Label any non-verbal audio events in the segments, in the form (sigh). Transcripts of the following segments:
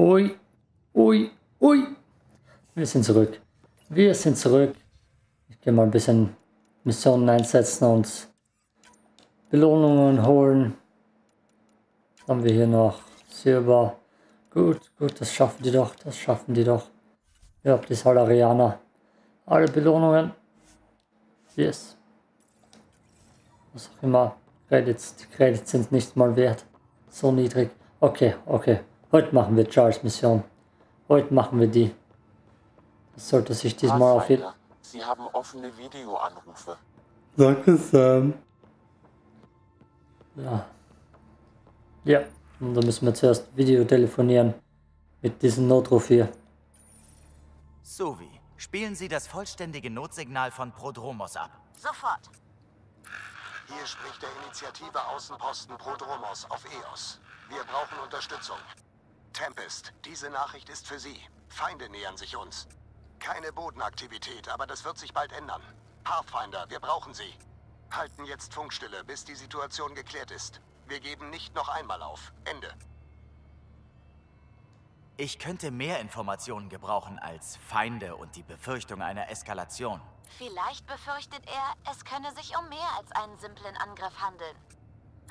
Ui, ui, ui. Wir sind zurück. Wir sind zurück. Ich gehe mal ein bisschen Missionen einsetzen und Belohnungen holen. Was haben wir hier noch? Silber. Gut, gut, das schaffen die doch. Das schaffen die doch. Ja, die Salarianer. Alle Belohnungen. Yes. Was auch immer. Credits, die Credits sind nicht mal wert. So niedrig. Okay, okay. Heute machen wir Charles Mission. Heute machen wir die. Das sollte sich diesmal auf jeden Sie haben offene Videoanrufe. Danke, Sam. Ja. Ja, und dann müssen wir zuerst Video telefonieren mit diesem Notruf hier. Suvi, spielen Sie das vollständige Notsignal von Prodromos ab. Sofort. Hier spricht der Initiative Außenposten Prodromos auf EOS. Wir brauchen Unterstützung. Tempest, diese Nachricht ist für Sie. Feinde nähern sich uns. Keine Bodenaktivität, aber das wird sich bald ändern. Pathfinder, wir brauchen Sie. Halten jetzt Funkstille, bis die Situation geklärt ist. Wir geben nicht noch einmal auf. Ende. Ich könnte mehr Informationen gebrauchen als Feinde und die Befürchtung einer Eskalation. Vielleicht befürchtet er, es könne sich um mehr als einen simplen Angriff handeln.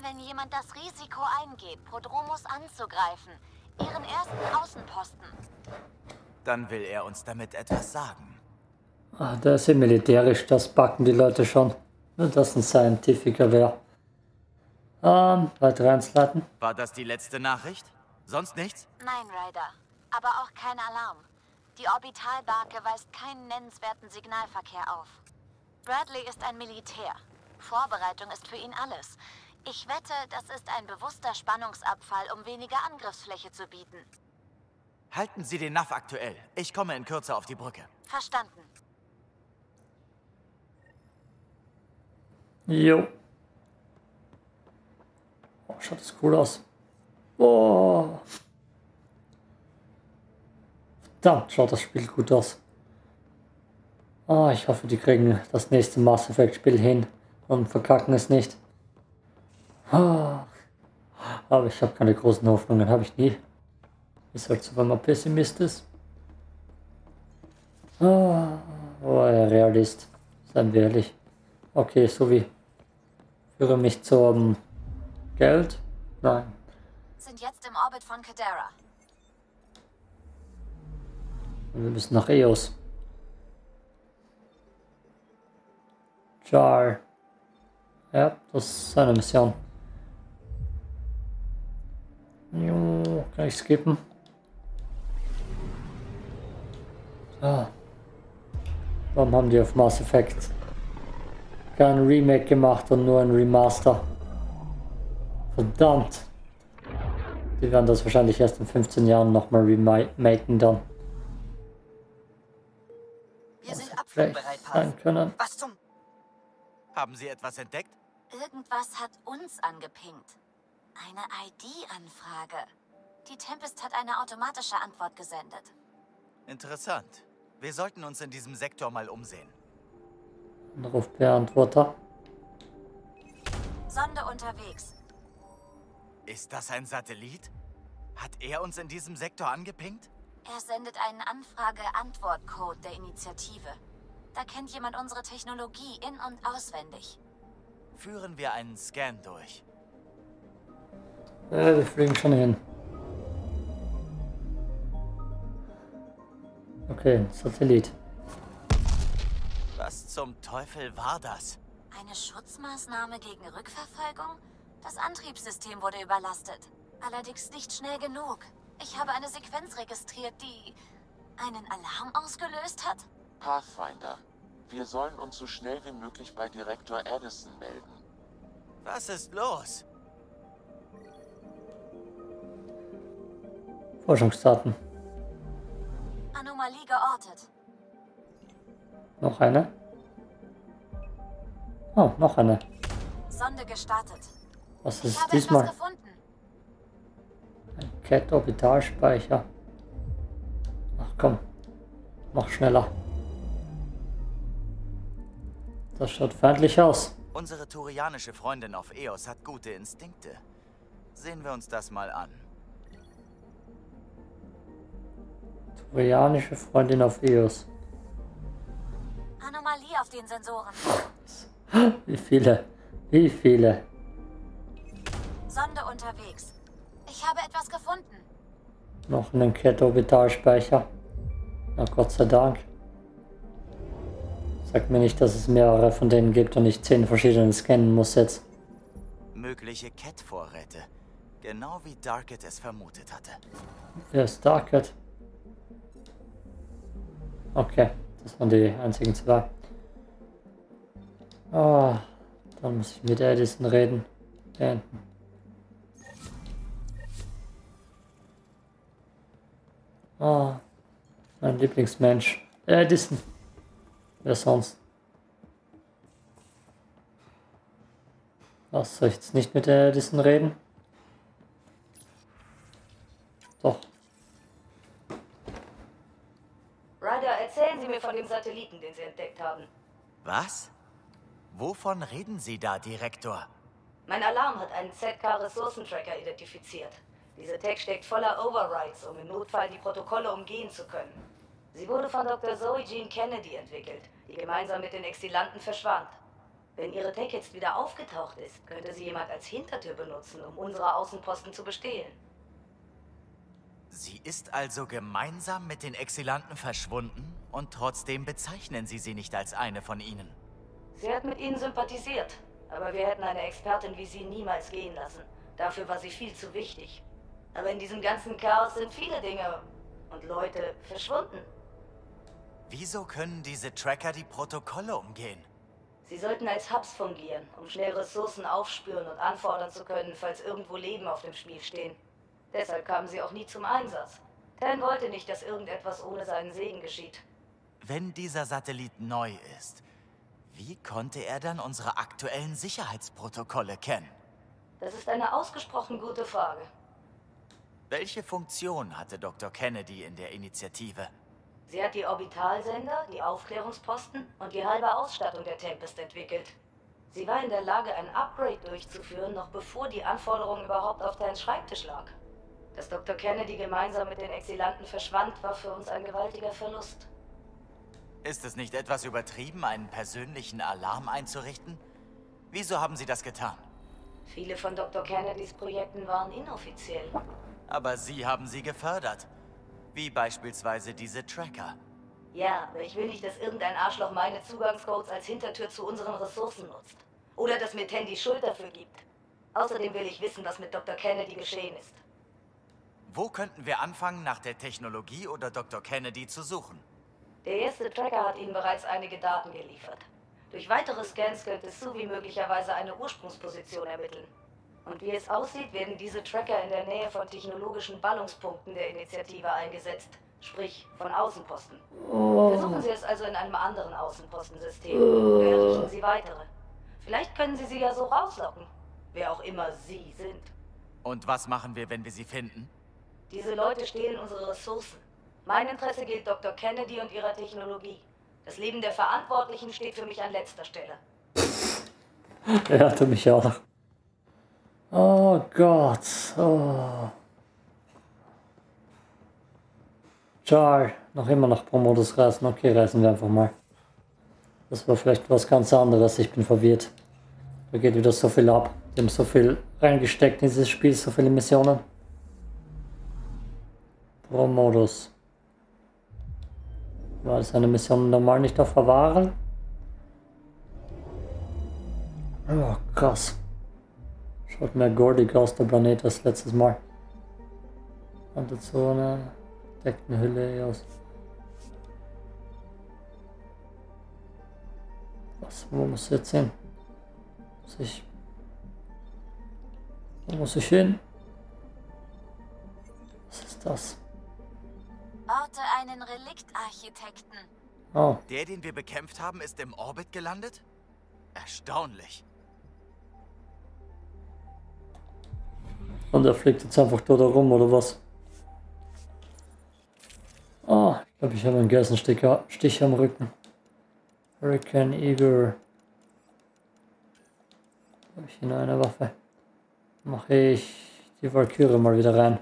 Wenn jemand das Risiko eingeht, Prodromus anzugreifen, ihren ersten Außenposten. Dann will er uns damit etwas sagen. Ah, der ist ja militärisch, das backen die Leute schon. Nur dass ein Scientifiker wäre. Ähm, weiter einleiten. War das die letzte Nachricht? Sonst nichts? Nein, Ryder. Aber auch kein Alarm. Die Orbitalbarke weist keinen nennenswerten Signalverkehr auf. Bradley ist ein Militär. Vorbereitung ist für ihn alles. Ich wette, das ist ein bewusster Spannungsabfall, um weniger Angriffsfläche zu bieten. Halten Sie den NAV aktuell. Ich komme in Kürze auf die Brücke. Verstanden. Jo. Oh, schaut das cool aus. Oh. Verdammt, schaut das Spiel gut aus. Ah, ich hoffe, die kriegen das nächste Mass Effect Spiel hin und verkacken es nicht. Ah. Aber ich habe keine großen Hoffnungen, habe ich nie. Ist halt so, wenn man Pessimist ist. Ah, oh, er Realist. Seien wir ehrlich. Okay, so wie. Führe mich zum Geld? Nein. Sind jetzt im Orbit von Kadera. Wir müssen nach EOS. Jar. Ja, das ist seine Mission. Jo, kann ich skippen? Ah. Warum haben die auf Mass Effect kein Remake gemacht und nur ein Remaster? Verdammt. Die werden das wahrscheinlich erst in 15 Jahren nochmal remaken dann. Wir sind Vielleicht abflugbereit, sein können. Was zum... Haben Sie etwas entdeckt? Irgendwas hat uns angepinkt. Eine ID-Anfrage. Die Tempest hat eine automatische Antwort gesendet. Interessant. Wir sollten uns in diesem Sektor mal umsehen. Anrufbeantworter. Sonde unterwegs. Ist das ein Satellit? Hat er uns in diesem Sektor angepinkt? Er sendet einen Anfrage-Antwort-Code der Initiative. Da kennt jemand unsere Technologie in- und auswendig. Führen wir einen Scan durch. Ja, wir fliegen schon hin. Okay, Satellit. Was zum Teufel war das? Eine Schutzmaßnahme gegen Rückverfolgung? Das Antriebssystem wurde überlastet. Allerdings nicht schnell genug. Ich habe eine Sequenz registriert, die einen Alarm ausgelöst hat. Pathfinder, wir sollen uns so schnell wie möglich bei Direktor Addison melden. Was ist los? Forschungsdaten. Anomalie geortet. Noch eine? Oh, noch eine. Sonde gestartet. Was Ich ist habe diesmal? etwas gefunden. Ein Cat-Orbitalspeicher. Ach komm, mach schneller. Das schaut feindlich aus. Unsere turianische Freundin auf Eos hat gute Instinkte. Sehen wir uns das mal an. Koreanische Freundin auf EOS. Anomalie auf den Sensoren. Wie viele? Wie viele? Sonde unterwegs. Ich habe etwas gefunden. Noch einen Cat-Orbitalspeicher. Na Gott sei Dank. Sag mir nicht, dass es mehrere von denen gibt und ich zehn verschiedene scannen muss jetzt. Mögliche Cat-Vorräte. Genau wie Darket es vermutet hatte. Wer ist Darket? Okay, das waren die einzigen zwei. Ah, dann muss ich mit Edison reden. Beenden. Ah, mein Lieblingsmensch. Edison. Wer sonst? Was, soll ich jetzt nicht mit Edison reden? Doch. Ryder, erzählen Sie mir von dem Satelliten, den Sie entdeckt haben. Was? Wovon reden Sie da, Direktor? Mein Alarm hat einen ZK-Ressourcentracker identifiziert. Diese Tech steckt voller Overrides, um im Notfall die Protokolle umgehen zu können. Sie wurde von Dr. Zoe Jean Kennedy entwickelt, die gemeinsam mit den Exilanten verschwand. Wenn ihre Tech jetzt wieder aufgetaucht ist, könnte sie jemand als Hintertür benutzen, um unsere Außenposten zu bestehlen. Sie ist also gemeinsam mit den Exilanten verschwunden und trotzdem bezeichnen Sie sie nicht als eine von ihnen. Sie hat mit ihnen sympathisiert, aber wir hätten eine Expertin wie sie niemals gehen lassen. Dafür war sie viel zu wichtig. Aber in diesem ganzen Chaos sind viele Dinge und Leute verschwunden. Wieso können diese Tracker die Protokolle umgehen? Sie sollten als Hubs fungieren, um schnell Ressourcen aufspüren und anfordern zu können, falls irgendwo Leben auf dem Spiel stehen. Deshalb kamen sie auch nie zum Einsatz. Tan wollte nicht, dass irgendetwas ohne seinen Segen geschieht. Wenn dieser Satellit neu ist, wie konnte er dann unsere aktuellen Sicherheitsprotokolle kennen? Das ist eine ausgesprochen gute Frage. Welche Funktion hatte Dr. Kennedy in der Initiative? Sie hat die Orbitalsender, die Aufklärungsposten und die halbe Ausstattung der Tempest entwickelt. Sie war in der Lage, ein Upgrade durchzuführen, noch bevor die Anforderung überhaupt auf Tans Schreibtisch lag. Dass Dr. Kennedy gemeinsam mit den Exilanten verschwand, war für uns ein gewaltiger Verlust. Ist es nicht etwas übertrieben, einen persönlichen Alarm einzurichten? Wieso haben Sie das getan? Viele von Dr. Kennedys Projekten waren inoffiziell. Aber Sie haben sie gefördert. Wie beispielsweise diese Tracker. Ja, aber ich will nicht, dass irgendein Arschloch meine Zugangscodes als Hintertür zu unseren Ressourcen nutzt. Oder dass mir Tandy Schuld dafür gibt. Außerdem will ich wissen, was mit Dr. Kennedy geschehen ist. Wo könnten wir anfangen, nach der Technologie oder Dr. Kennedy zu suchen? Der erste Tracker hat Ihnen bereits einige Daten geliefert. Durch weitere Scans könnte Suvi möglicherweise eine Ursprungsposition ermitteln. Und wie es aussieht, werden diese Tracker in der Nähe von technologischen Ballungspunkten der Initiative eingesetzt. Sprich, von Außenposten. Versuchen Sie es also in einem anderen Außenpostensystem. Oder errichten Sie weitere. Vielleicht können Sie sie ja so rauslocken. Wer auch immer Sie sind. Und was machen wir, wenn wir sie finden? Diese Leute stehlen unsere Ressourcen. Mein Interesse gilt Dr. Kennedy und ihrer Technologie. Das Leben der Verantwortlichen steht für mich an letzter Stelle. (laughs) Er hatte mich auch. Oh Gott. Oh. Char, noch immer nach Pro-Modus reisen. Okay, reisen wir einfach mal. Das war vielleicht was ganz anderes. Ich bin verwirrt. Da geht wieder so viel ab. Die haben so viel reingesteckt in dieses Spiel, so viele Missionen. Pro-Modus. War das eine Mission normal nicht auf Verwahren? Oh, krass. Schaut mehr gordig aus der Planet als letztes Mal. Und dazu eine Deckenhülle aus. Was, wo muss ich jetzt hin? Muss ich... Wo muss ich hin? Was ist das? Orte einen Reliktarchitekten. Oh, Der, den wir bekämpft haben, ist im Orbit gelandet? Erstaunlich. und er fliegt jetzt einfach dort herum, oder was? Ah, ich glaube, ich habe einen Gerstenstich Stich am Rücken. Hurricane Eagle. Habe ich hier noch eine Waffe? Mache ich die Valkyrie mal wieder rein.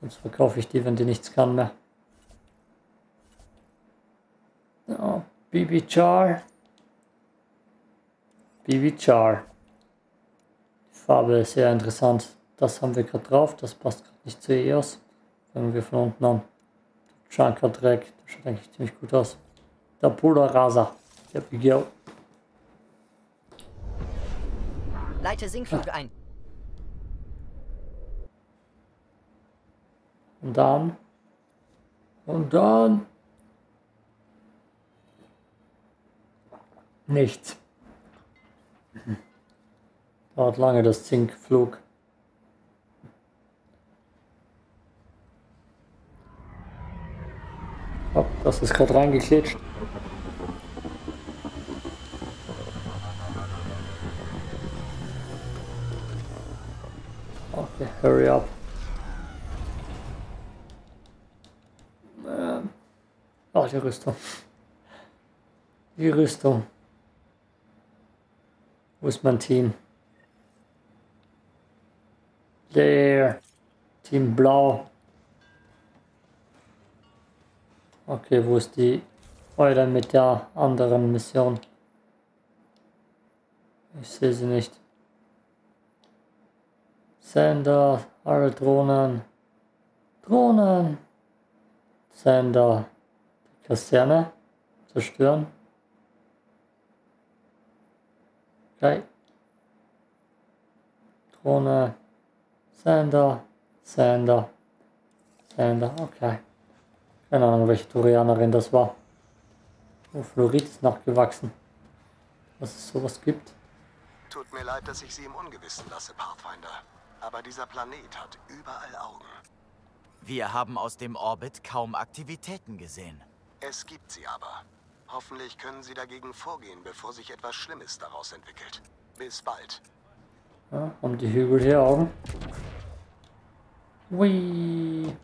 Sonst verkaufe ich die, wenn die nichts kann mehr. So, BB Char. BB Char. Die Farbe ist sehr interessant. Das haben wir gerade drauf, das passt gerade nicht zu EOS. Fangen wir von unten an. Chunker Dreck, das schaut eigentlich ziemlich gut aus. Der Pula Rasa, der BGO. Leite Sinkflug ein. Und dann. Und dann. Nichts. Dauert lange das Zinkflug. Hopp, das ist gerade reingeklitscht. Okay, hurry up. Ach, die Rüstung. Die Rüstung. Wo ist mein Team? There. Team Blau. Okay, wo ist die Eule mit der anderen Mission? Ich sehe sie nicht. Sender, alle Drohnen. Drohnen. Sender. Kaserne. Zerstören. Okay. Drohne. Sender. Sender. Sender. Okay. Keine Ahnung, welche Turianerin das war. Oh, Fluorid ist nachgewachsen. Was es sowas gibt. Tut mir leid, dass ich Sie im Ungewissen lasse, Pathfinder. Aber dieser Planet hat überall Augen. Wir haben aus dem Orbit kaum Aktivitäten gesehen. Es gibt sie aber. Hoffentlich können Sie dagegen vorgehen, bevor sich etwas Schlimmes daraus entwickelt. Bis bald. Ja, haben die Hügel hier Augen? Hui.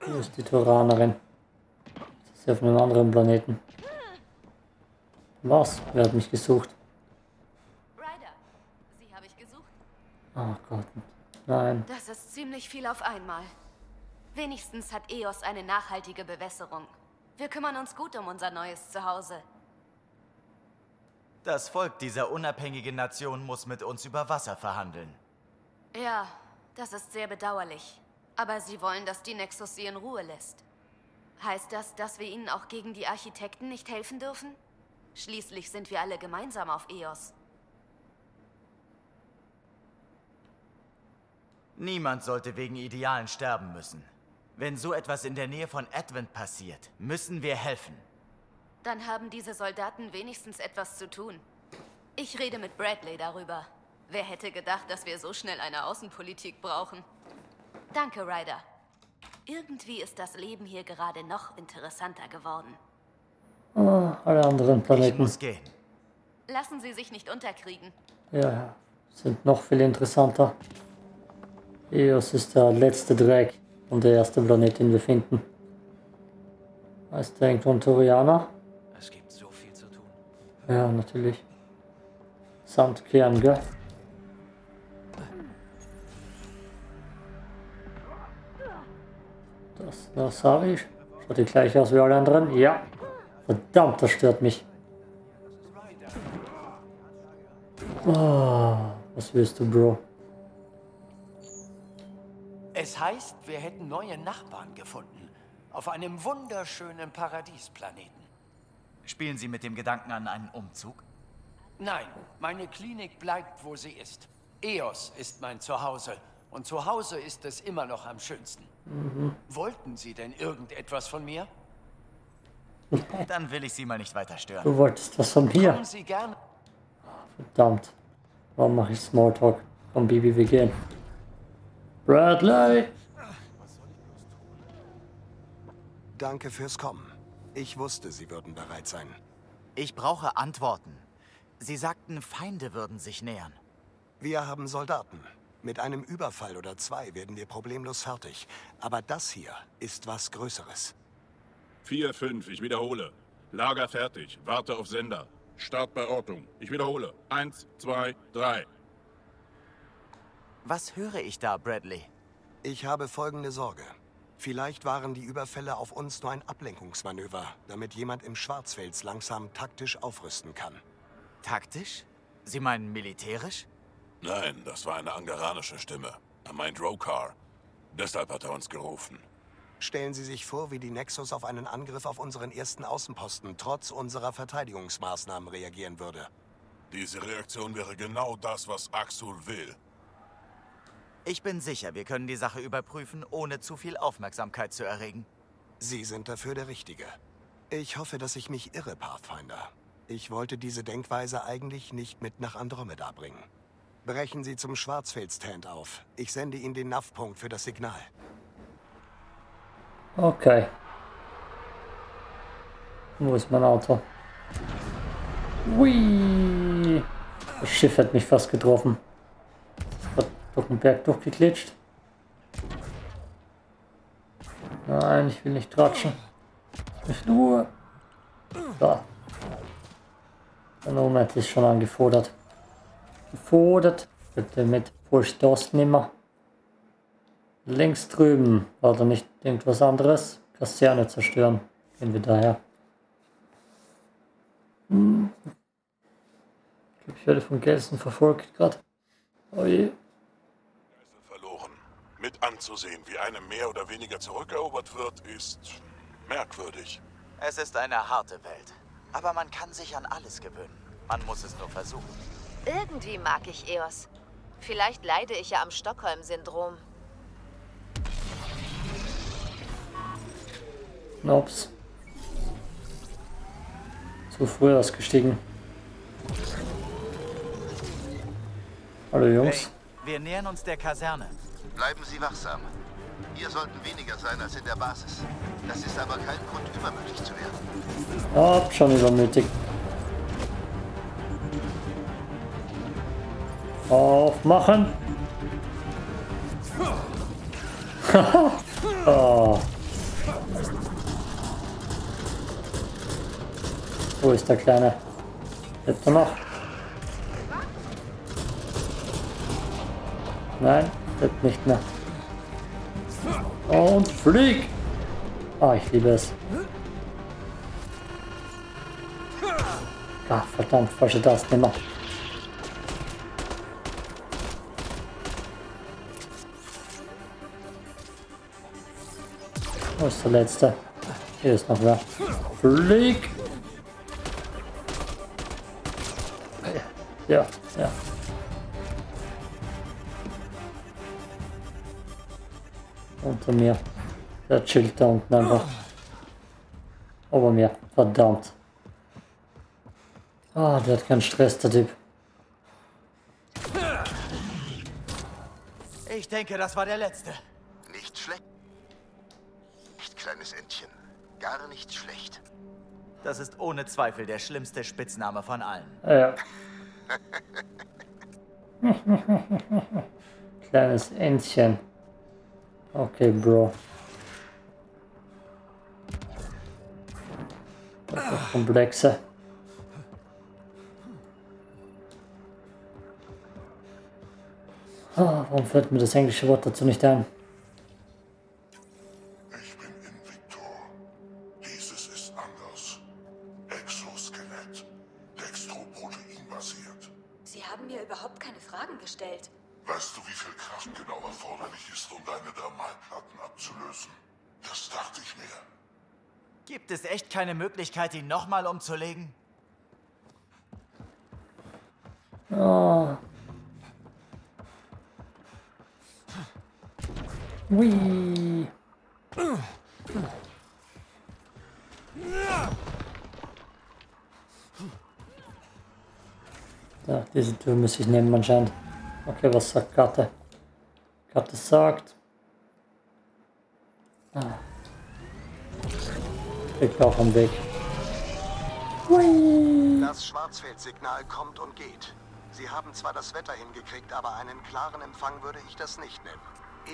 Wo ist die Turanerin? Das ist ja auf einem anderen Planeten. Was? Wer hat mich gesucht? Ryder, Sie habe ich gesucht. Oh Gott. Nein. Das ist ziemlich viel auf einmal. Wenigstens hat EOS eine nachhaltige Bewässerung. Wir kümmern uns gut um unser neues Zuhause. Das Volk dieser unabhängigen Nation muss mit uns über Wasser verhandeln. Ja, das ist sehr bedauerlich. Aber sie wollen, dass die Nexus sie in Ruhe lässt. Heißt das, dass wir ihnen auch gegen die Architekten nicht helfen dürfen? Schließlich sind wir alle gemeinsam auf EOS. Niemand sollte wegen Idealen sterben müssen. Wenn so etwas in der Nähe von Advent passiert, müssen wir helfen. Dann haben diese Soldaten wenigstens etwas zu tun. Ich rede mit Bradley darüber. Wer hätte gedacht, dass wir so schnell eine Außenpolitik brauchen? Danke, Ryder. Irgendwie ist das Leben hier gerade noch interessanter geworden. Ah, alle anderen Ich Planeten. muss gehen. Lassen Sie sich nicht unterkriegen. Ja, sind noch viel interessanter. Eos ist der letzte Dreck und der erste Planet, den wir finden. Heißt der irgendwo ein Turianer? Es gibt so viel zu tun. Ja, natürlich. Sandkern, gell? Das, das habe ich. Schaut die gleich aus wie alle anderen? Ja. Verdammt, das stört mich. Oh, was willst du, Bro? Es heißt, wir hätten neue Nachbarn gefunden. Auf einem wunderschönen Paradiesplaneten. Spielen Sie mit dem Gedanken an einen Umzug? Nein, meine Klinik bleibt, wo sie ist. EOS ist mein Zuhause. Und zu Hause ist es immer noch am schönsten. Wollten Sie denn irgendetwas von mir? Dann will ich Sie mal nicht weiter stören. Du wolltest was von mir. Kommen Sie gerne. Verdammt. Warum mache ich Smalltalk? Komm, Bibi, wir gehen. Bradley! Danke fürs Kommen. Ich wusste, Sie würden bereit sein. Ich brauche Antworten. Sie sagten, Feinde würden sich nähern. Wir haben Soldaten. Mit einem Überfall oder zwei werden wir problemlos fertig. Aber das hier ist was Größeres. 4, 5, ich wiederhole. Lager fertig, warte auf Sender. Start bei Ortung. Ich wiederhole. 1, 2, 3. Was höre ich da, Bradley? Ich habe folgende Sorge. Vielleicht waren die Überfälle auf uns nur ein Ablenkungsmanöver, damit jemand im Schwarzwälds langsam taktisch aufrüsten kann. Taktisch? Sie meinen militärisch? Nein, das war eine angeranische Stimme. Er meint Rokar. Deshalb hat er uns gerufen. Stellen Sie sich vor, wie die Nexus auf einen Angriff auf unseren ersten Außenposten trotz unserer Verteidigungsmaßnahmen reagieren würde. Diese Reaktion wäre genau das, was Axul will. Ich bin sicher, wir können die Sache überprüfen, ohne zu viel Aufmerksamkeit zu erregen. Sie sind dafür der Richtige. Ich hoffe, dass ich mich irre, Pathfinder. Ich wollte diese Denkweise eigentlich nicht mit nach Andromeda bringen. Brechen Sie zum Schwarzfeld-Stand auf. Ich sende Ihnen den NAV-Punkt für das Signal. Okay. Wo ist mein Auto? Hui! Das Schiff hat mich fast getroffen. Durch den Berg durchgeklitscht. Nein, ich will nicht tratschen. Ich nur. Da. Der Nomad ist schon angefordert. Gefordert. Bitte mit Vorstoß nimmer. Links drüben. War da nicht irgendwas anderes? Kaserne zerstören. Gehen wir daher. Hm. Ich glaube, ich werde von Gelsen verfolgt gerade. Oh je. Anzusehen, wie eine mehr oder weniger zurückerobert wird, ist merkwürdig. Es ist eine harte Welt. Aber man kann sich an alles gewöhnen. Man muss es nur versuchen. Irgendwie mag ich Eos. Vielleicht leide ich ja am Stockholm-Syndrom. Ups. Zu früh ausgestiegen. Hallo Jungs. Hey, wir nähern uns der Kaserne. Bleiben Sie wachsam. Hier sollten weniger sein als in der Basis. Das ist aber kein Grund, übermütig zu werden. Hab schon übermütig. Aufmachen. oh. (laughs) Wo ist der Kleine? Lebt noch? Nein, lebt nicht mehr. Und flieg! Ah, ich liebe es. Ah, verdammt, falsche Taste nimmer. Wo ist der letzte? Hier ist noch wer. Flieg! Ja, ja. Unter mir. Der chillt da unten einfach. Ober mir. Verdammt. Ah, der hat keinen Stress, der Typ. Ich denke, das war der letzte. Nicht schlecht. Nicht kleines Entchen. Gar nicht schlecht. Das ist ohne Zweifel der schlimmste Spitzname von allen. Ja. (laughs) Kleines Entchen. Okay, Bro. Komplexe. Ah, warum fällt mir das englische Wort dazu nicht ein? Keine Möglichkeit, ihn nochmal umzulegen? Oh. Hui. Ja, diese Tür muss ich nehmen anscheinend. Okay, was sagt Karte? Karte sagt. Ah. Ich auch am Weg. Hui. Das Schwarzfeldsignal kommt und geht. Sie haben zwar das Wetter hingekriegt, aber einen klaren Empfang würde ich das nicht nennen.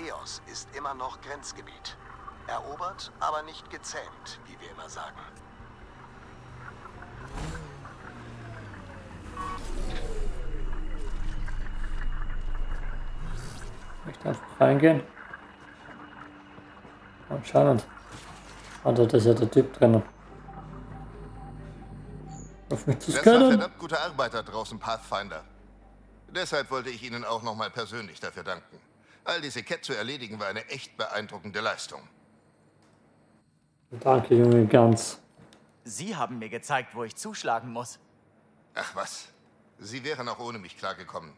Eos ist immer noch Grenzgebiet. Erobert, aber nicht gezähmt, wie wir immer sagen. Ich darf reingehen. Anscheinend. Ah, dort ist ja der Typ drinnen. Auf mich zu Das war scannen. verdammt gute Arbeit da draußen, Pathfinder. Deshalb wollte ich Ihnen auch nochmal persönlich dafür danken. All diese Cat zu erledigen war eine echt beeindruckende Leistung. Danke, Junge Gans. Sie haben mir gezeigt, wo ich zuschlagen muss. Ach was, Sie wären auch ohne mich klargekommen.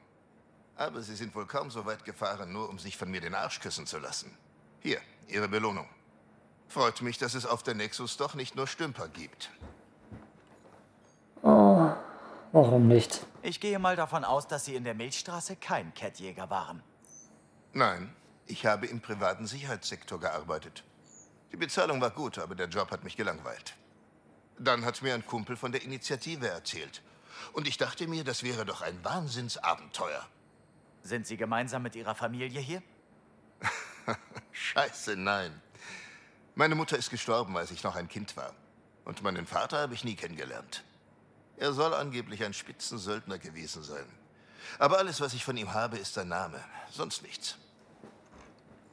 Aber Sie sind wohl kaum so weit gefahren, nur um sich von mir den Arsch küssen zu lassen. Hier, Ihre Belohnung. Freut mich, dass es auf der Nexus doch nicht nur Stümper gibt. Oh, warum nicht? Ich gehe mal davon aus, dass Sie in der Milchstraße kein Catjäger waren. Nein, ich habe im privaten Sicherheitssektor gearbeitet. Die Bezahlung war gut, aber der Job hat mich gelangweilt. Dann hat mir ein Kumpel von der Initiative erzählt. Und ich dachte mir, das wäre doch ein Wahnsinnsabenteuer. Sind Sie gemeinsam mit Ihrer Familie hier? (laughs) Scheiße, nein. Meine Mutter ist gestorben, als ich noch ein Kind war. Und meinen Vater habe ich nie kennengelernt. Er soll angeblich ein Spitzensöldner gewesen sein. Aber alles, was ich von ihm habe, ist sein Name. Sonst nichts.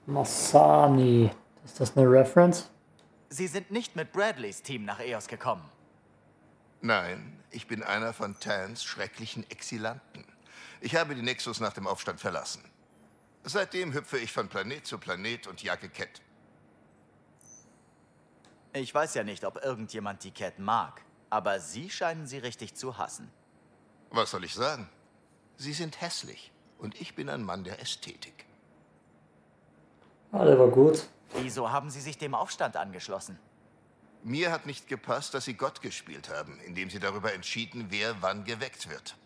Masani. Ist das eine Reference? Sie sind nicht mit Bradleys Team nach Eos gekommen. Nein, ich bin einer von Tans schrecklichen Exilanten. Ich habe die Nexus nach dem Aufstand verlassen. Seitdem hüpfe ich von Planet zu Planet und jage Cat. Ich weiß ja nicht, ob irgendjemand die Cat mag, aber Sie scheinen sie richtig zu hassen. Was soll ich sagen? Sie sind hässlich und ich bin ein Mann der Ästhetik. Ah, der war gut. Wieso haben Sie sich dem Aufstand angeschlossen? Mir hat nicht gepasst, dass Sie Gott gespielt haben, indem Sie darüber entschieden, wer wann geweckt wird.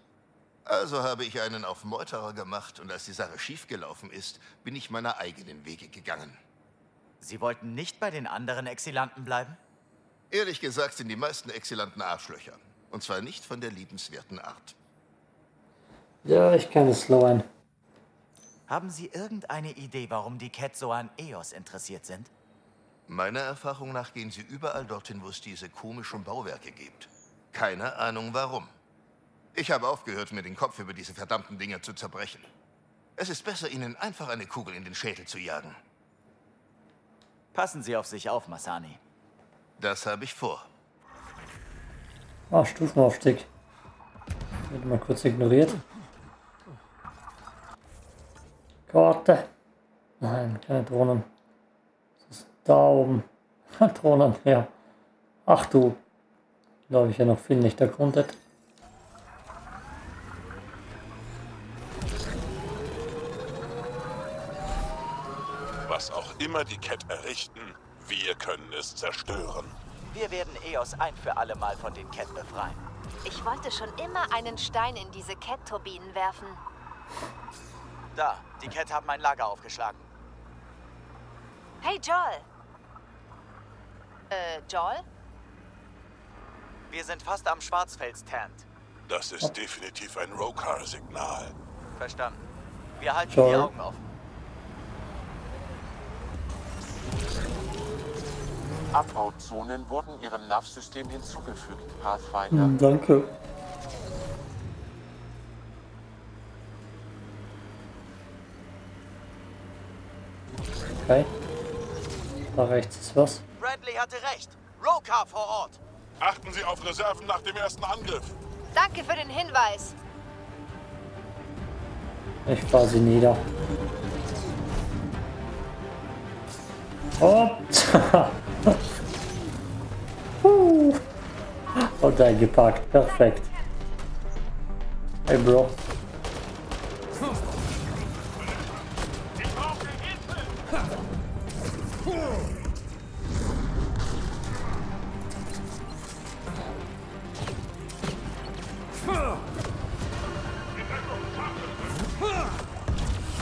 Also habe ich einen auf Meuterer gemacht und als die Sache schiefgelaufen ist, bin ich meiner eigenen Wege gegangen. Sie wollten nicht bei den anderen Exilanten bleiben? Ehrlich gesagt sind die meisten Exilanten Arschlöcher. Und zwar nicht von der liebenswerten Art. Ja, ich kenne Sloan. Haben Sie irgendeine Idee, warum die Cat so an Eos interessiert sind? Meiner Erfahrung nach gehen sie überall dorthin, wo es diese komischen Bauwerke gibt. Keine Ahnung warum. Ich habe aufgehört, mir den Kopf über diese verdammten Dinger zu zerbrechen. Es ist besser, ihnen einfach eine Kugel in den Schädel zu jagen. Passen Sie auf sich auf, Masani. Das habe ich vor. Ah, Stufenaufstieg. Wird mal kurz ignoriert. Karte. Nein, keine Drohnen. Das ist da oben. (laughs) Drohnen, ja. Ach du. Da habe ich ja noch viel nicht erkundet. Was auch immer die Cat errichten, wir können es zerstören. Wir werden Eos ein für alle Mal von den Cat befreien. Ich wollte schon immer einen Stein in diese Cat-Turbinen werfen. Da, die Cat haben ein Lager aufgeschlagen. Hey, Joel. Äh, Joel? Wir sind fast am Schwarzfels-Tent. Das ist definitiv ein Rokar-Signal. Verstanden. Wir halten Joel. die Augen offen. Abbauzonen wurden ihrem NAV-System hinzugefügt, Pathfinder. Hm, danke. Okay. Da rechts ist was. Bradley hatte recht. Rokar vor Ort. Achten Sie auf Reserven nach dem ersten Angriff. Danke für den Hinweis. Ich fahr sie nieder. (laughs) Hopp! Huh. Und eingepackt. Perfekt. Hey Bro.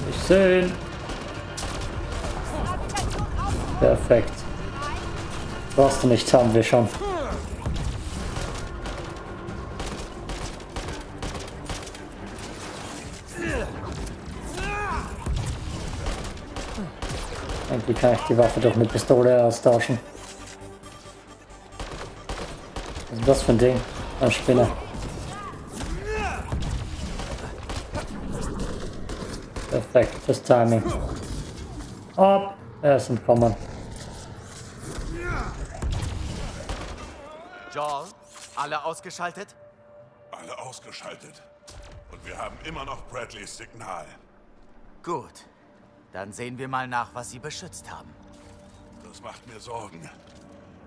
Nicht sehen. Brauchst du nicht, haben wir schon. Eigentlich kann ich die Waffe doch mit Pistole austauschen. Was ist das für ein Ding? Ein Spinner. Perfekt, das Timing. Ab! Er ist entkommen. Joel, alle ausgeschaltet? Alle ausgeschaltet. Und wir haben immer noch Bradleys Signal. Gut. Dann sehen wir mal nach, was sie beschützt haben. Das macht mir Sorgen.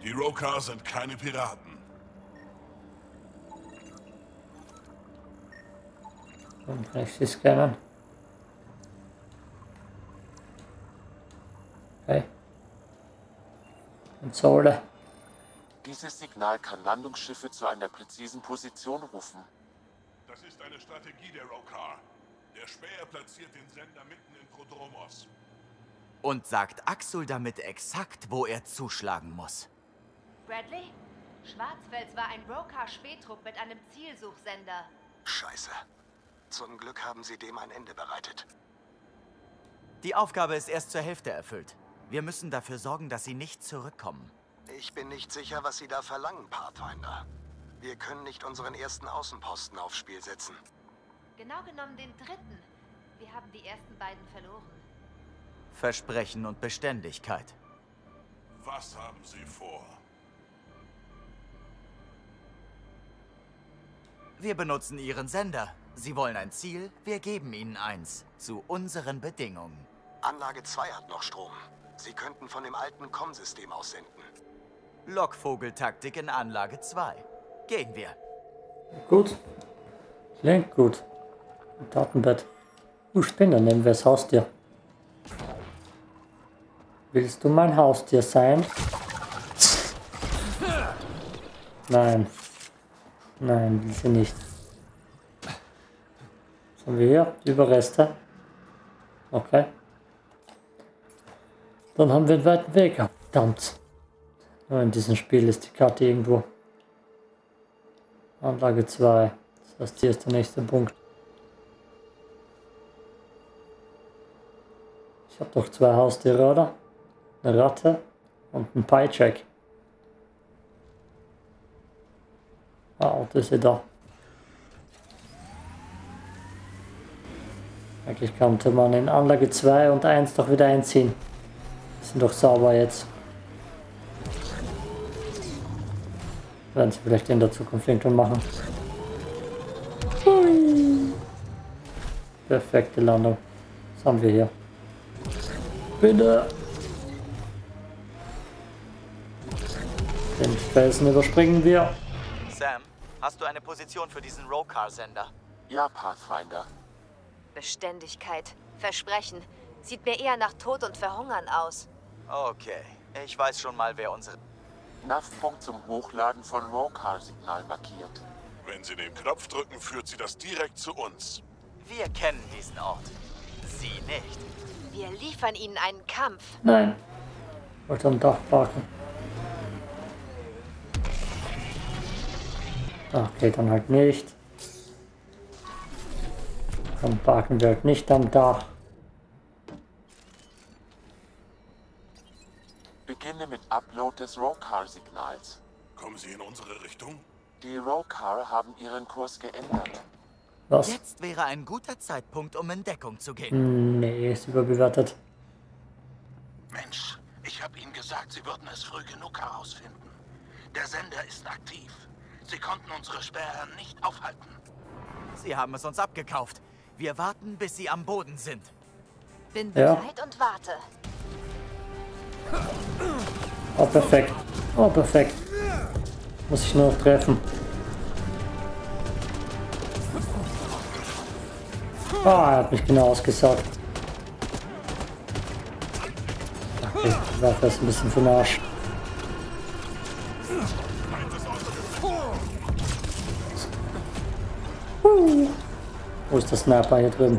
Die Rokar sind keine Piraten. Und rechts scannen. Okay. Und Sohle. Dieses Signal kann Landungsschiffe zu einer präzisen Position rufen. Das ist eine Strategie der Rokar. Der Späher platziert den Sender mitten in Prodromos. Und sagt Axel damit exakt, wo er zuschlagen muss. Bradley? Schwarzfels war ein Rokar-Spähtrupp mit einem Zielsuchsender. Scheiße. Zum Glück haben sie dem ein Ende bereitet. Die Aufgabe ist erst zur Hälfte erfüllt. Wir müssen dafür sorgen, dass sie nicht zurückkommen. Ich bin nicht sicher, was sie da verlangen, Pathfinder. Wir können nicht unseren ersten Außenposten aufs Spiel setzen. Genau genommen den dritten. Wir haben die ersten beiden verloren. Versprechen und Beständigkeit. Was haben Sie vor? Wir benutzen Ihren Sender. Sie wollen ein Ziel, wir geben Ihnen eins. Zu unseren Bedingungen. Anlage 2 hat noch Strom. Sie könnten von dem alten COM-System aussenden. Lockvogeltaktik in Anlage 2. Gehen wir. Gut. Klingt gut. Datenbett. Du Spinner, nehmen wir das Haustier. Willst du mein Haustier sein? Nein. Nein, will sie nicht. Was haben wir hier? Überreste. Okay. Dann haben wir einen weiten Weg. Verdammt. In diesem Spiel ist die Karte irgendwo. Anlage 2. Das heißt, hier ist der nächste Punkt. Ich habe doch zwei Haustiere, oder? Eine Ratte und ein Piecheck. Ah, Auto ist ja da. Eigentlich könnte man in Anlage 2 und 1 doch wieder einziehen. Die sind doch sauber jetzt. Werden sie vielleicht in der Zukunft irgendwann machen. Hui. Perfekte Landung. Was haben wir hier? Bitte. Den Felsen überspringen wir. Sam, hast du eine Position für diesen Rokar-Sender? Ja, Pathfinder. Beständigkeit. Versprechen. Sieht mir eher nach Tod und Verhungern aus. Okay, ich weiß schon mal, wer unsere... NAV-Punkt zum Hochladen von Rokar-Signal markiert. Wenn Sie den Knopf drücken, führt sie das direkt zu uns. Wir kennen diesen Ort. Sie nicht. Wir liefern ihnen einen Kampf. Nein. Wollte am Dach parken. Okay, dann halt nicht. Dann parken wir halt nicht am Dach. Beginne mit Upload des Rokar-Signals. Kommen Sie in unsere Richtung? Die Rokar haben ihren Kurs geändert. Was? Jetzt wäre ein guter Zeitpunkt, um in Deckung zu gehen. Hm, Nee, ist überbewertet. Mensch, ich habe Ihnen gesagt, Sie würden es früh genug herausfinden. Der Sender ist aktiv. Sie konnten unsere Sperrherren nicht aufhalten. Sie haben es uns abgekauft. Wir warten, bis sie am Boden sind. Bin Ja. bereit und warte. Oh, perfekt. Oh, perfekt. Muss ich nur noch treffen. Ah, er hat mich genau ausgesaugt. Okay, Waffe ist ein bisschen für den Arsch. Wo ist der Sniper hier drüben?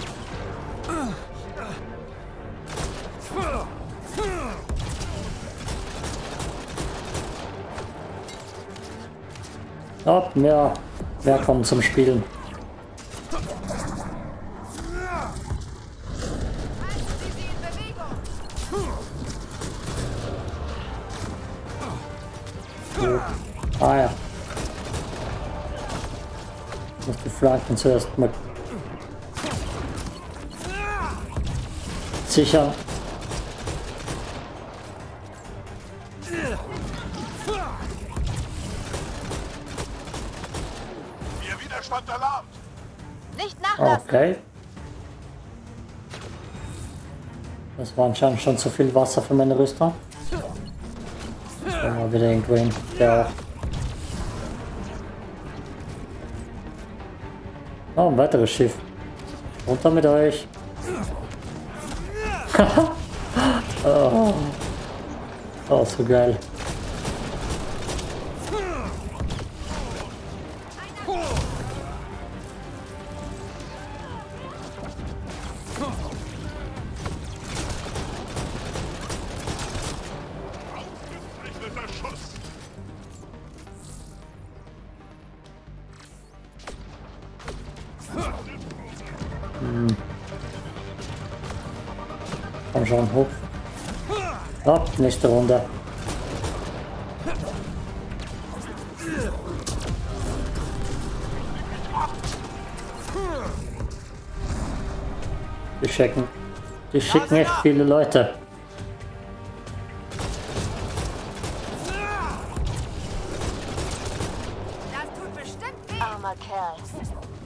Hopp, mehr, mehr kommen zum Spielen. Ah ja. Ich muss die Flanken zuerst mal sichern. Okay. Das war anscheinend schon zu viel Wasser für meine Rüstung. Gehen wir wieder irgendwo hin. Der auch. Oh, ein weiteres Schiff. Runter mit euch. (laughs) oh. oh, so geil. Nächste Runde. Die schicken. Die schicken echt viele Leute. Armer Kerl.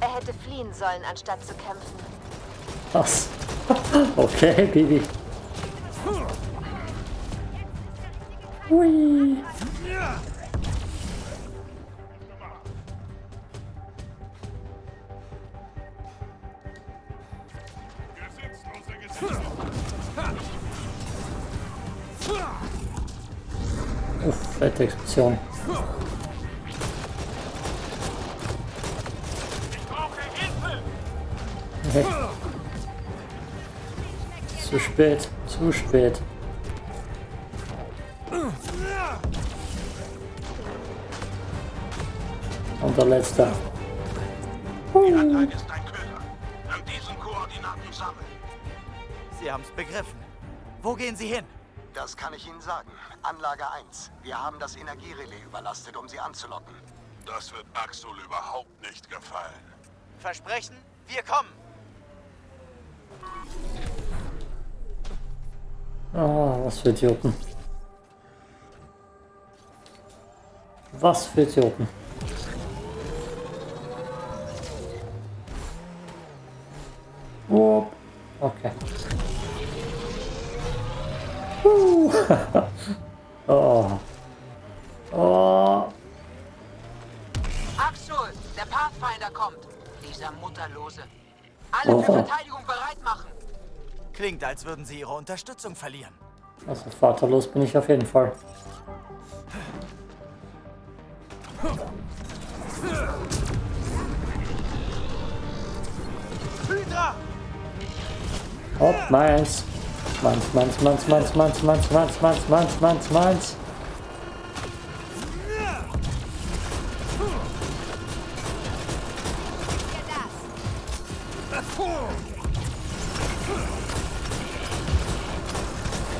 Er hätte fliehen sollen, anstatt zu kämpfen. Was? (laughs) okay, Bibi. Hui. Uff, fette Explosion. Okay. Zu spät, zu spät. Der letzte. Die Anlage ist ein Köder. An diesen Koordinaten sammeln. Sie haben's begriffen. Wo gehen Sie hin? Das kann ich Ihnen sagen. Anlage 1. Wir haben das Energierelais überlastet, um sie anzulocken. Das wird Axel überhaupt nicht gefallen. Versprechen, wir kommen. Ah, was für Idioten. Was für Idioten. Oh, okay. Uh. (laughs) oh. Oh. Axel, der Pathfinder kommt. Dieser Mutterlose. Alle Oh. für Verteidigung bereit machen. Klingt, als würden Sie Ihre Unterstützung verlieren. Also vaterlos bin ich auf jeden Fall. Hydra! Hopp, meins. Meins, meins, meins, meins, meins, meins, meins, meins, meins, meins, meins.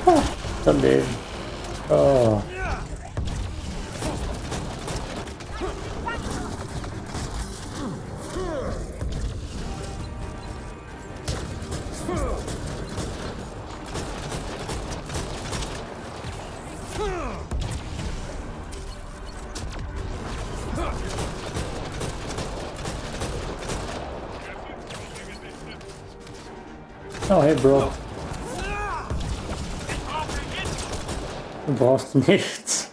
Ah, daneben. Oh. Oh, nichts.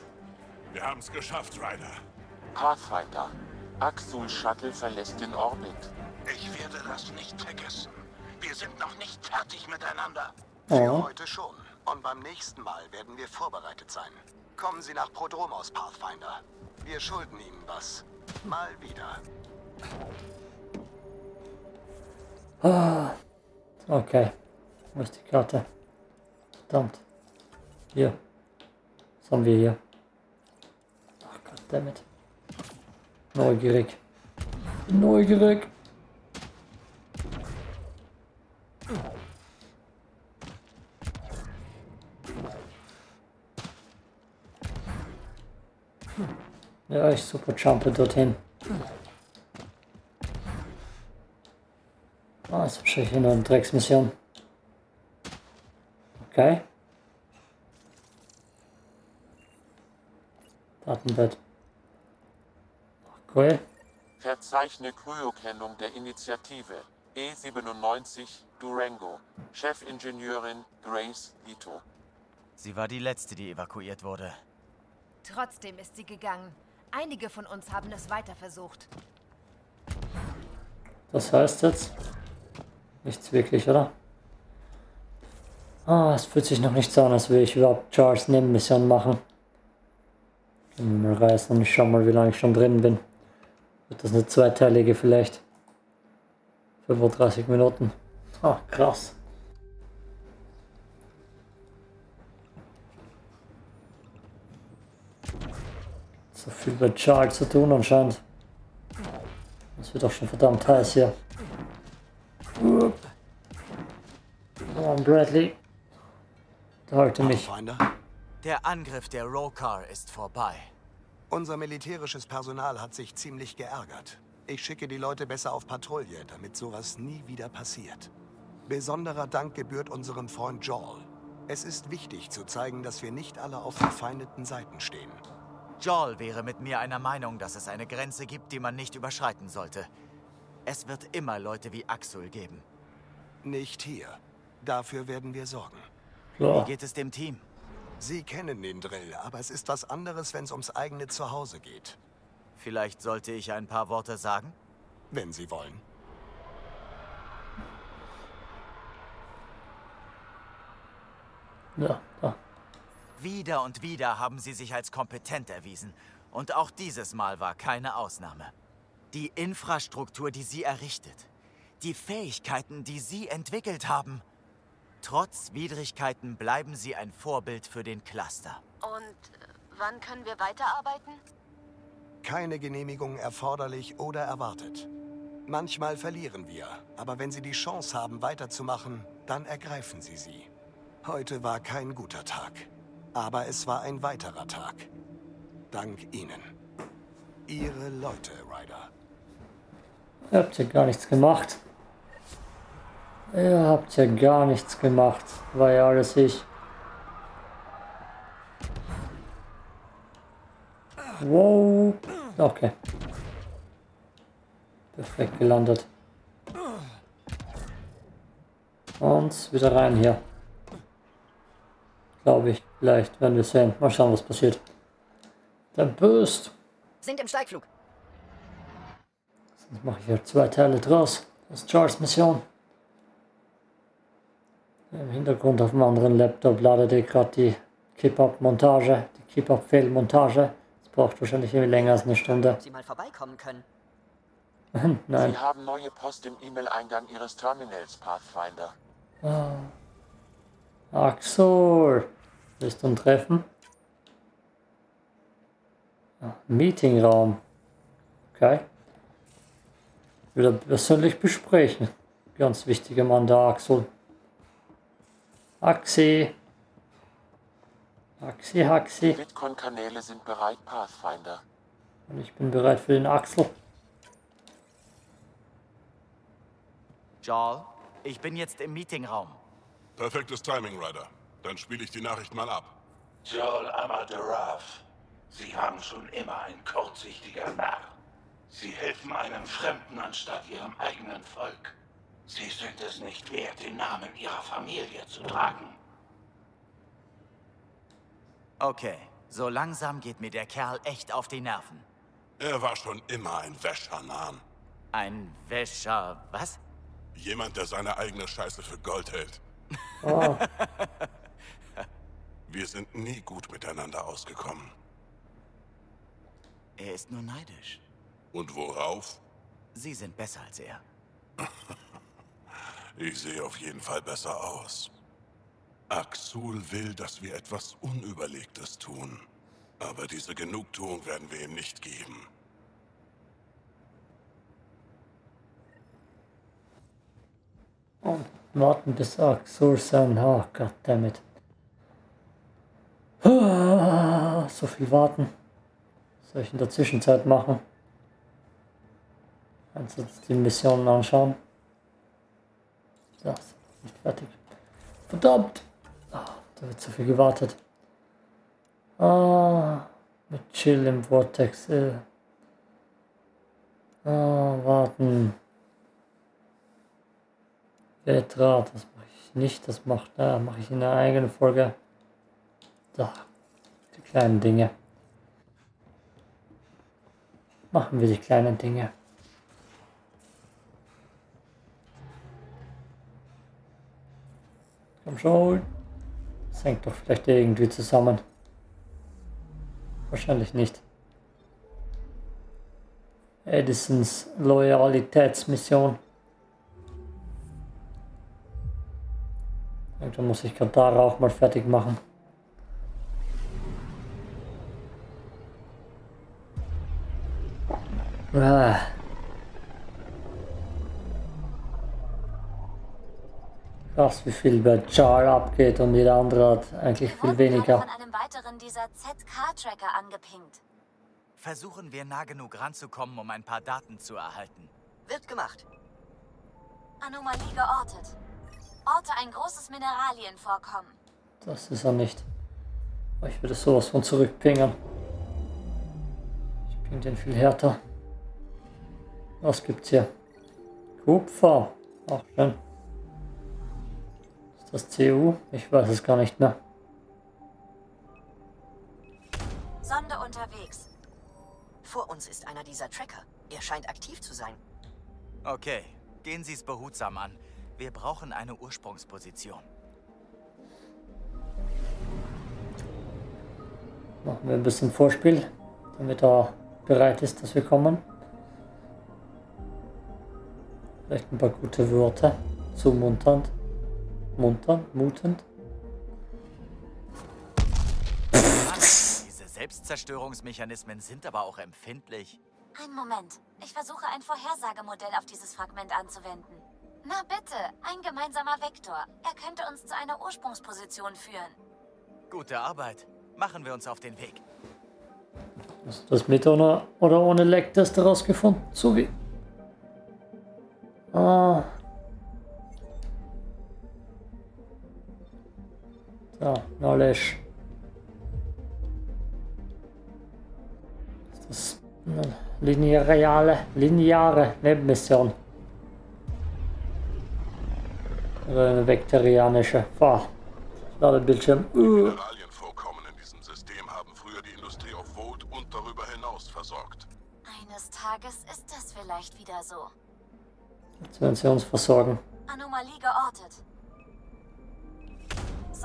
Wir haben es geschafft, Ryder. Pathfinder. Axul Shuttle verlässt den Orbit. Ich werde das nicht vergessen. Wir sind noch nicht fertig miteinander. Für Oh. heute schon. Und beim nächsten Mal werden wir vorbereitet sein. Kommen Sie nach Prodromos, Pathfinder. Wir schulden Ihnen was. Mal wieder. Ah. Okay. Wo ist die Karte? Verdammt. Hier. Was haben wir hier? Ach goddammit. Neugierig. Neugierig. Ja, ich super jumpe dorthin. Ah, ist wahrscheinlich eine Drecksmission. Okay. Datenbett. Ach, cool. Verzeichne Kryokennung der Initiative. E97 Durango. Chefingenieurin Grace Ito. Sie war die letzte, die evakuiert wurde. Trotzdem ist sie gegangen. Einige von uns haben es weiter versucht. Das heißt jetzt nichts wirklich, oder? Ah, es fühlt sich noch nicht so an, als würde ich überhaupt Charles Nebenmission machen. Mal reißen und ich schau mal, wie lange ich schon drin bin. Wird das eine zweiteilige vielleicht? 35 Minuten. Ah, krass. So viel bei Charles zu tun anscheinend. Es wird doch schon verdammt heiß hier. Oh, Bradley. Da halte mich. Der Angriff der Rokar ist vorbei. Unser militärisches Personal hat sich ziemlich geärgert. Ich schicke die Leute besser auf Patrouille, damit sowas nie wieder passiert. Besonderer Dank gebührt unserem Freund Joel. Es ist wichtig zu zeigen, dass wir nicht alle auf verfeindeten Seiten stehen. Joel wäre mit mir einer Meinung, dass es eine Grenze gibt, die man nicht überschreiten sollte. Es wird immer Leute wie Axel geben. Nicht hier. Dafür werden wir sorgen. Wie geht es dem Team? Sie kennen den Drill, aber es ist was anderes, wenn es ums eigene Zuhause geht. Vielleicht sollte ich ein paar Worte sagen? Wenn Sie wollen. Ja, da. Wieder und wieder haben sie sich als kompetent erwiesen. Und auch dieses Mal war keine Ausnahme. Die Infrastruktur, die sie errichtet. Die Fähigkeiten, die sie entwickelt haben. Trotz Widrigkeiten bleiben sie ein Vorbild für den Cluster. Und äh, wann können wir weiterarbeiten? Keine Genehmigung erforderlich oder erwartet. Manchmal verlieren wir, aber wenn Sie die Chance haben, weiterzumachen, dann ergreifen Sie sie. Heute war kein guter Tag, aber es war ein weiterer Tag. Dank Ihnen. Ihre Leute, Ryder. Ihr habt ja gar nichts gemacht. Ihr habt ja gar nichts gemacht. War ja alles ich. Wow. Okay. Perfekt gelandet. Und wieder rein hier. Glaube ich. Vielleicht werden wir sehen. Mal schauen, was passiert. Der Boost. Sind im Steigflug. Sonst mache ich hier zwei Teile draus. Das ist Charles Mission. Im Hintergrund auf dem anderen Laptop ladet ihr gerade die Keep-Up-Montage, die Keep-Up-Fail-Montage. Das braucht wahrscheinlich irgendwie länger als eine Stunde. Sie mal vorbeikommen können. (laughs) Nein. Sie haben neue Post im E-Mail-Eingang Ihres Terminals, Pathfinder. Ah. Axel. Willst du ein Treffen? Ah, Meetingraum. Okay. Wieder persönlich besprechen. Ganz wichtiger Mann, der Axel. Axi. Axi, Haxi. Bitcoin-Kanäle sind bereit, Pathfinder. Und ich bin bereit für den Axel. Joel, ich bin jetzt im Meetingraum. Perfektes Timing, Ryder. Dann spiele ich die Nachricht mal ab. Joel Amadurav, Sie waren schon immer ein kurzsichtiger Narr. Sie helfen einem Fremden anstatt Ihrem eigenen Volk. Sie sind es nicht wert, den Namen Ihrer Familie zu tragen. Okay, so langsam geht mir der Kerl echt auf die Nerven. Er war schon immer ein Wäschernahen. Ein Wäscher... was? Jemand, der seine eigene Scheiße für Gold hält. (laughs) Oh. Wir sind nie gut miteinander ausgekommen. Er ist nur neidisch. Und worauf? Sie sind besser als er. (laughs) Ich sehe auf jeden Fall besser aus. Axul will, dass wir etwas Unüberlegtes tun. Aber diese Genugtuung werden wir ihm nicht geben. Und warten bis Axel sein Haar, goddammit. Ah, So viel warten. Was soll ich in der Zwischenzeit machen? Kannst jetzt die Missionen anschauen. Das ist nicht fertig. Verdammt! Ah, da wird zu viel gewartet. Ah, mit Chill im Vortex. Äh. Ah, warten. Vetra, das mache ich nicht. Das macht, ja, mache ich in einer eigenen Folge. Da, die kleinen Dinge. Machen wir die kleinen Dinge. Komm schon. Das hängt doch vielleicht irgendwie zusammen. Wahrscheinlich nicht. Edisons Loyalitätsmission. Da muss ich Katara auch mal fertig machen. Ah. Krass, wie viel bei Jar abgeht und jeder andere hat eigentlich viel weniger. von einem weiteren dieser ZK-Tracker angepinkt. Versuchen wir nah genug ranzukommen, um ein paar Daten zu erhalten. Wird gemacht. Anomalie geortet. Orte ein großes Mineralienvorkommen. Das ist er nicht. Aber ich würde sowas von zurückpingern. Ich ping den viel härter. Was gibt's hier? Kupfer. Auch schön. Das CU? Ich weiß es gar nicht mehr. Sonde unterwegs. Vor uns ist einer dieser Tracker. Er scheint aktiv zu sein. Okay, gehen Sie es behutsam an. Wir brauchen eine Ursprungsposition. Machen wir ein bisschen Vorspiel, damit er bereit ist, dass wir kommen. Vielleicht ein paar gute Wörter. Zumunternd. Munter, mutend. Diese Selbstzerstörungsmechanismen sind aber auch empfindlich. Ein Moment. Ich versuche ein Vorhersagemodell auf dieses Fragment anzuwenden. Na bitte, ein gemeinsamer Vektor. Er könnte uns zu einer Ursprungsposition führen. Gute Arbeit. Machen wir uns auf den Weg. Hast du das mit oder, oder ohne Lecktest herausgefunden? So wie. Ah. So, Knowledge. Ist das eine lineare, lineare Nebenmission? Oder eine vektorianische? Boah. Ladebildschirm. Uh. Mineralienvorkommen in diesem System haben früher die Industrie auf Volt und darüber hinaus versorgt. Eines Tages ist das vielleicht wieder so. Jetzt werden sie uns versorgen. Anomalie geortet.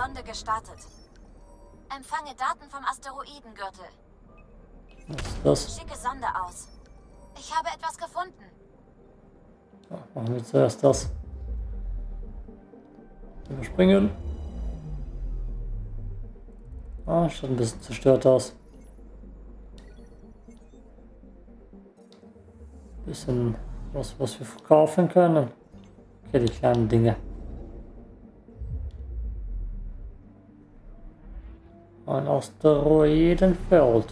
Sonde gestartet. Empfange Daten vom Asteroidengürtel. Was ist das? Schicke Sonde aus. Ich habe etwas gefunden. Machen wir zuerst das. Überspringen. Ah, schaut ein bisschen zerstört aus. Bisschen was, was wir verkaufen können. Okay, die kleinen Dinge. Ein Asteroidenfeld.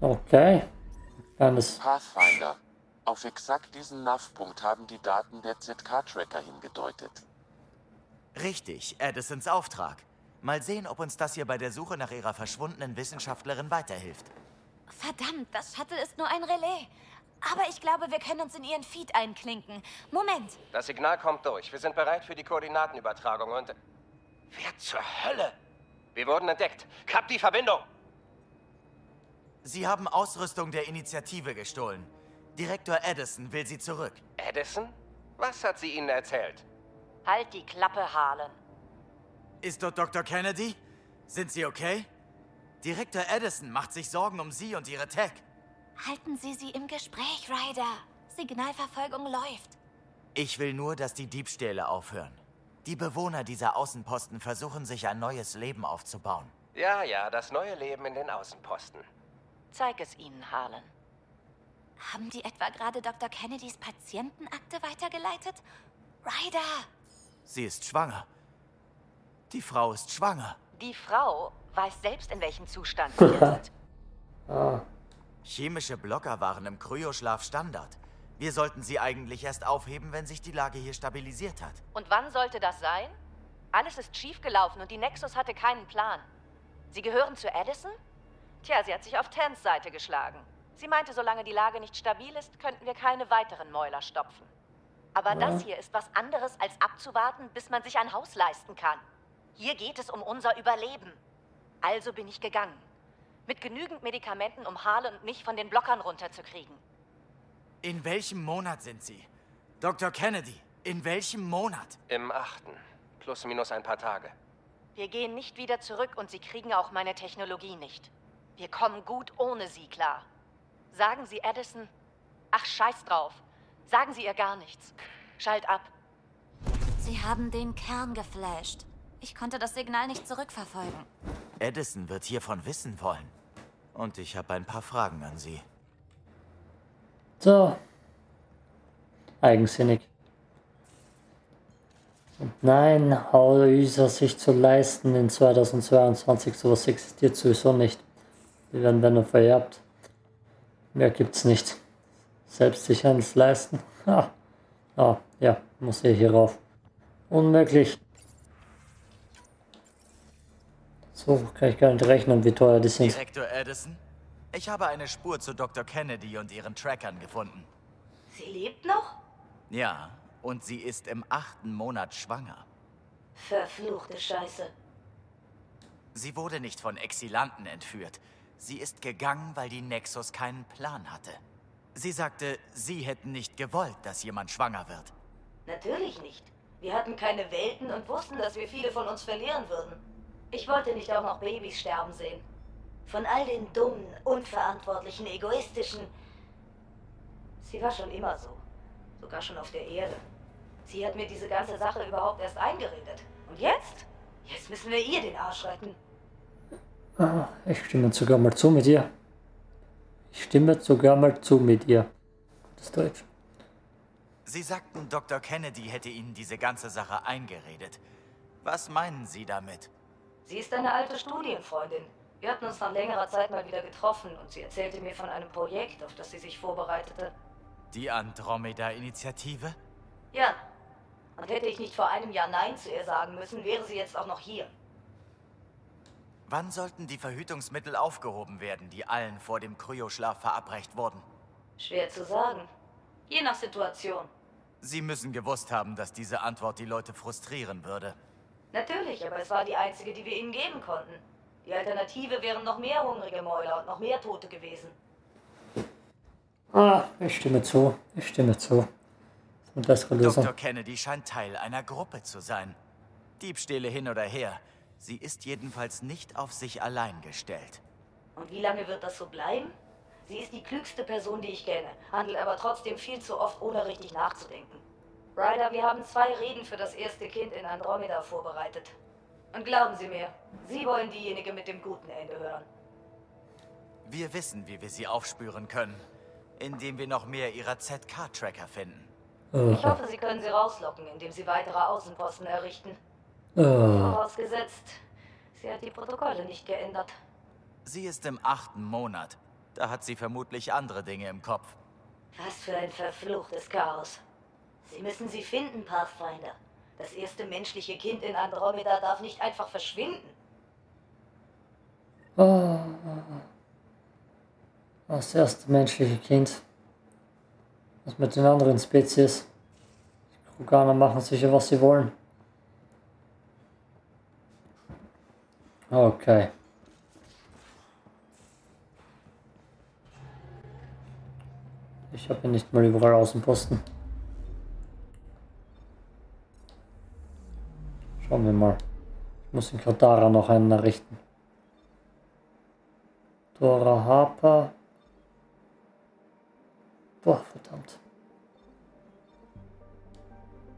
Okay. Kleines Pathfinder. Auf exakt diesen NAV-Punkt haben die Daten der ZK-Tracker hingedeutet. Richtig, Edisons Auftrag. Mal sehen, ob uns das hier bei der Suche nach ihrer verschwundenen Wissenschaftlerin weiterhilft. Verdammt, das Shuttle ist nur ein Relais. Aber ich glaube, wir können uns in ihren Feed einklinken. Moment. Das Signal kommt durch. Wir sind bereit für die Koordinatenübertragung und... Wer zur Hölle? Wir wurden entdeckt. Kap die Verbindung! Sie haben Ausrüstung der Initiative gestohlen. Direktor Edison will sie zurück. Edison? Was hat sie Ihnen erzählt? Halt die Klappe, Harlan. Ist dort Dr. Kennedy? Sind Sie okay? Direktor Edison macht sich Sorgen um Sie und Ihre Tech. Halten Sie sie im Gespräch, Ryder. Signalverfolgung läuft. Ich will nur, dass die Diebstähle aufhören. Die Bewohner dieser Außenposten versuchen, sich ein neues Leben aufzubauen. Ja, ja, das neue Leben in den Außenposten. Zeig es ihnen, Harlan. Haben die etwa gerade Dr. Kennedys Patientenakte weitergeleitet? Ryder! Sie ist schwanger. Die Frau ist schwanger. Die Frau weiß selbst, in welchem Zustand (laughs) sie ist. Ah, Chemische Blocker waren im Kryoschlaf Standard. Wir sollten sie eigentlich erst aufheben, wenn sich die Lage hier stabilisiert hat. Und wann sollte das sein? Alles ist schiefgelaufen und die Nexus hatte keinen Plan. Sie gehören zu Edison? Tja, sie hat sich auf Tans Seite geschlagen. Sie meinte, solange die Lage nicht stabil ist, könnten wir keine weiteren Mäuler stopfen. Aber Ja. das hier ist was anderes, als abzuwarten, bis man sich ein Haus leisten kann. Hier geht es um unser Überleben. Also bin ich gegangen. Mit genügend Medikamenten, um Harle und mich von den Blockern runterzukriegen. In welchem Monat sind Sie? Dr. Kennedy, in welchem Monat? Im achten. Plus minus ein paar Tage. Wir gehen nicht wieder zurück und Sie kriegen auch meine Technologie nicht. Wir kommen gut ohne Sie klar. Sagen Sie Edison. Ach, scheiß drauf. Sagen Sie ihr gar nichts. Schalt ab. Sie haben den Kern geflasht. Ich konnte das Signal nicht zurückverfolgen. Edison wird hiervon wissen wollen. Und ich habe ein paar Fragen an Sie. So. Eigensinnig. Und nein, Häuser sich zu leisten in 2022, sowas existiert sowieso nicht. Die werden dann nur vererbt. Mehr gibt's nicht. Selbst sich eins leisten. (laughs) Ha. Ah, ja, muss ich hier rauf. Unmöglich. So kann ich gar nicht rechnen, wie teuer die sind. Direktor Edison, ich habe eine Spur zu Dr. Kennedy und ihren Trackern gefunden. Sie lebt noch? Ja, und sie ist im achten Monat schwanger. Verfluchte Scheiße. Sie wurde nicht von Exilanten entführt. Sie ist gegangen, weil die Nexus keinen Plan hatte. Sie sagte, sie hätten nicht gewollt, dass jemand schwanger wird. Natürlich nicht. Wir hatten keine Welten und wussten, dass wir viele von uns verlieren würden. Ich wollte nicht auch noch Babys sterben sehen. Von all den dummen, unverantwortlichen, egoistischen. Sie war schon immer so. Sogar schon auf der Erde. Sie hat mir diese ganze Sache überhaupt erst eingeredet. Und jetzt? Jetzt müssen wir ihr den Arsch retten. Ah, ich stimme sogar mal zu mit ihr. Ich stimme sogar mal zu mit ihr. Das Deutsch. Sie sagten, Dr. Kennedy hätte Ihnen diese ganze Sache eingeredet. Was meinen Sie damit? Sie ist eine alte Studienfreundin. Wir hatten uns nach längerer Zeit mal wieder getroffen und sie erzählte mir von einem Projekt, auf das sie sich vorbereitete. Die Andromeda-Initiative? Ja. Und hätte ich nicht vor einem Jahr Nein zu ihr sagen müssen, wäre sie jetzt auch noch hier. Wann sollten die Verhütungsmittel aufgehoben werden, die allen vor dem Kryoschlaf verabreicht wurden? Schwer zu sagen. Je nach Situation. Sie müssen gewusst haben, dass diese Antwort die Leute frustrieren würde. Natürlich, aber es war die einzige, die wir ihnen geben konnten. Die Alternative wären noch mehr hungrige Mäuler und noch mehr Tote gewesen. Ah, ich stimme zu. Ich stimme zu. Das ist eine bessere Lösung. Dr. Kennedy scheint Teil einer Gruppe zu sein. Diebstähle hin oder her. Sie ist jedenfalls nicht auf sich allein gestellt. Und wie lange wird das so bleiben? Sie ist die klügste Person, die ich kenne, handelt aber trotzdem viel zu oft, ohne richtig nachzudenken. Ryder, wir haben zwei Reden für das erste Kind in Andromeda vorbereitet. Und glauben Sie mir, Sie wollen diejenige mit dem guten Ende hören. Wir wissen, wie wir sie aufspüren können, indem wir noch mehr ihrer ZK-Tracker finden. Ich hoffe, Sie können sie rauslocken, indem Sie weitere Außenposten errichten. Oh. Vorausgesetzt, sie hat die Protokolle nicht geändert. Sie ist im achten Monat. Da hat sie vermutlich andere Dinge im Kopf. Was für ein verfluchtes Chaos. Sie müssen sie finden, Pathfinder. Das erste menschliche Kind in Andromeda darf nicht einfach verschwinden. Oh. Das erste menschliche Kind. Was mit den anderen Spezies? Die Kroganer machen sicher, was sie wollen. Okay. Ich habe hier nicht mal überall Außenposten. Schauen wir mal. Ich muss in Katara noch einen errichten. Dora Harper. Boah, verdammt.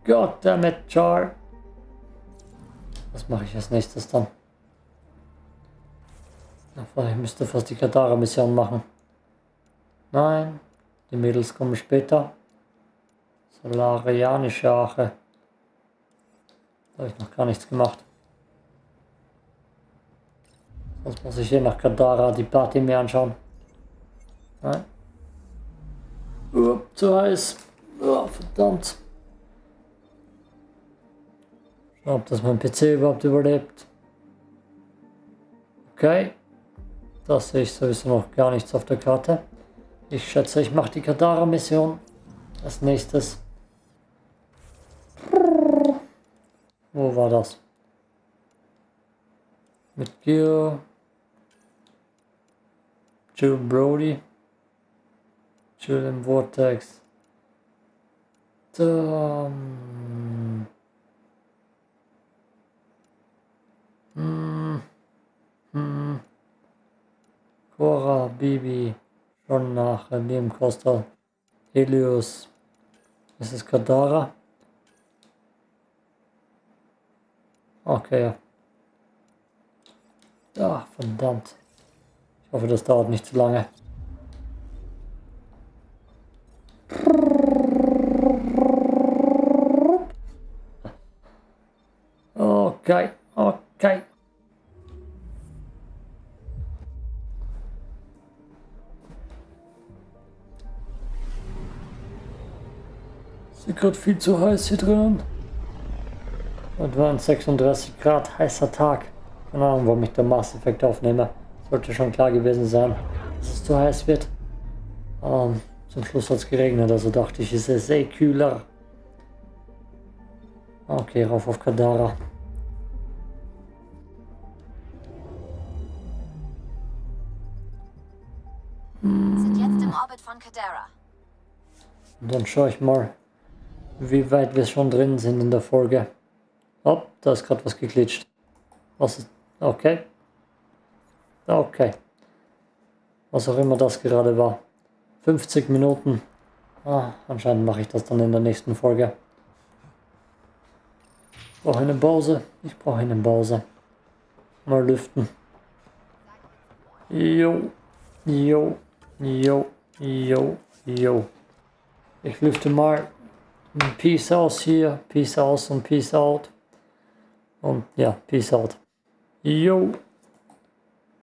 Goddammit, Char. Was mache ich als nächstes dann? Ich müsste fast die Katara-Mission machen. Nein, die Mädels kommen später. Solarianische Ache. Da habe ich noch gar nichts gemacht. Sonst muss ich hier nach Kadara die Party mir anschauen. Nein. Oh, zu heiß. Oh, verdammt. Schauen, ob das mein PC überhaupt überlebt. Okay. Das sehe ich sowieso noch gar nichts auf der Karte. Ich schätze, ich mache die Kadara-Mission als nächstes. Wo war das? Mit Gil. Jill Brody. Jill im Vortex. Ähm. Hm. Hm. Cora, Bibi. Schon nach Liam Costa. Helios. Ist es Kadara? Okay, ja. Verdammt. Ich hoffe, das dauert nicht zu lange. Okay, okay. Ist gerade viel zu heiß hier drin. Und waren 36 Grad, heißer Tag. Keine Ahnung, warum ich der Mass Effect aufnehme. Sollte schon klar gewesen sein, dass es zu heiß wird. Ähm, zum Schluss hat es geregnet, also dachte ich, es ist eh kühler. Okay, rauf auf Kadara. Sind jetzt im Orbit von Kadara. Und dann schaue ich mal, wie weit wir schon drin sind in der Folge. Oh, da ist gerade was geglitscht. Was ist. Okay. Okay. Was auch immer das gerade war. 50 Minuten. Ah, anscheinend mache ich das dann in der nächsten Folge. Ich brauche eine Pause. Ich brauche eine Pause. Mal lüften. Jo. Jo. Jo. Jo. Jo. Ich lüfte mal. Peace aus hier. Peace aus und Peace out. Und ja, Peace out. Jo.